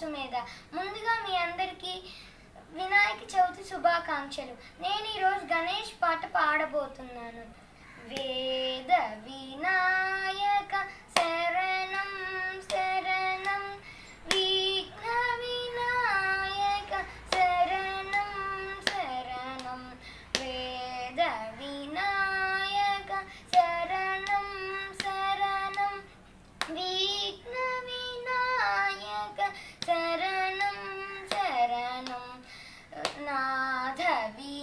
సుమేధ ముందుగా మీ అందరికీ వినాయక చవితి శుభాకాంక్షలు. నేను ఈరోజు గణేష్ పాట పాడబోతున్నాను. వేద వినాయక heavy.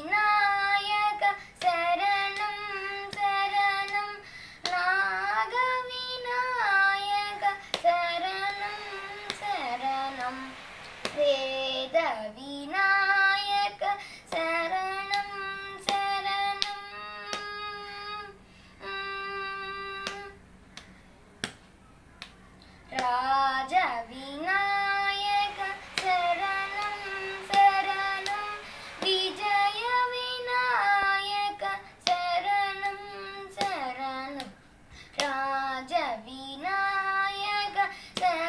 వినాయక శరణం